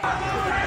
Yeah.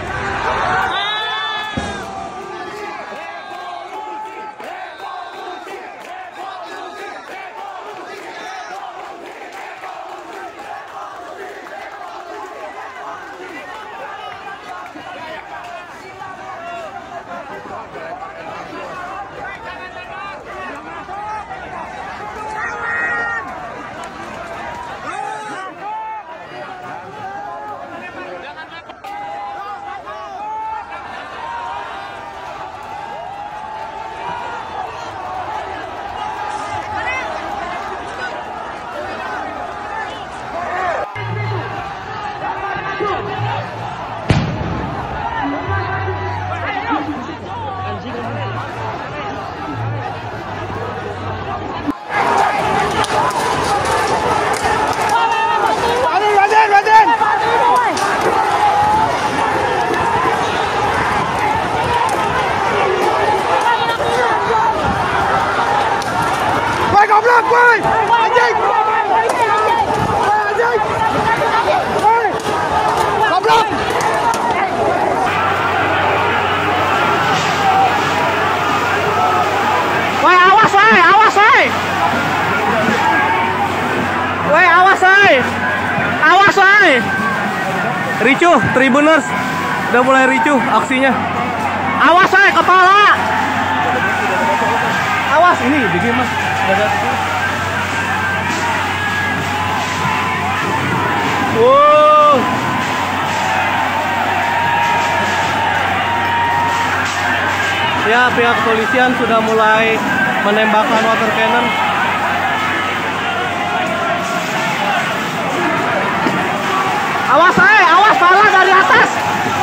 Woi! Anjing! Woi anjing! Woi! Goblok! Woi awas woi, awas woi. Woi awas woi. Awas woi. Ricuh, Tribuners. Udah mulai ricuh aksinya. Awas woi kepala. Awas ini begini Mas. Ada Wow. Ya, pihak kepolisian sudah mulai menembakkan water cannon. Awas, eh, awas pala dari atas.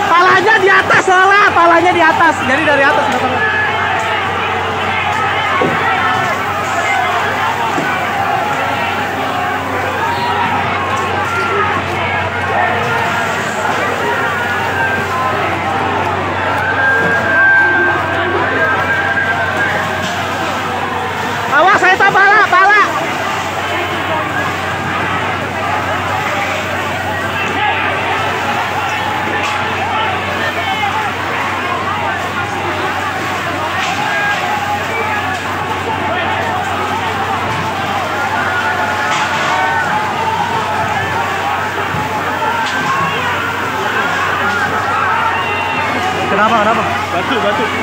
Palanya di atas salah, palanya di atas. Jadi dari atas datang. Kenapa, kenapa? Batu, batu.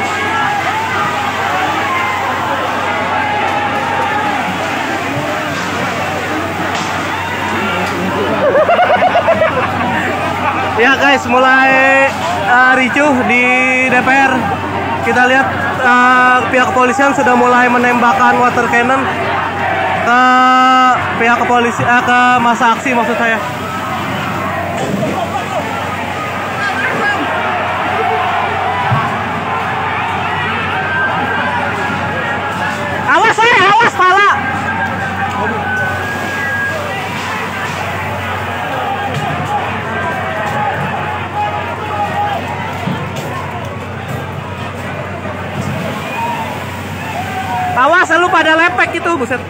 Ya guys, mulai uh, ricuh di DPR. Kita lihat uh, pihak kepolisian sudah mulai menembakkan water cannon ke pihak kepolisi uh, ke masa aksi maksud saya. Awas lu pada lepek itu, buset.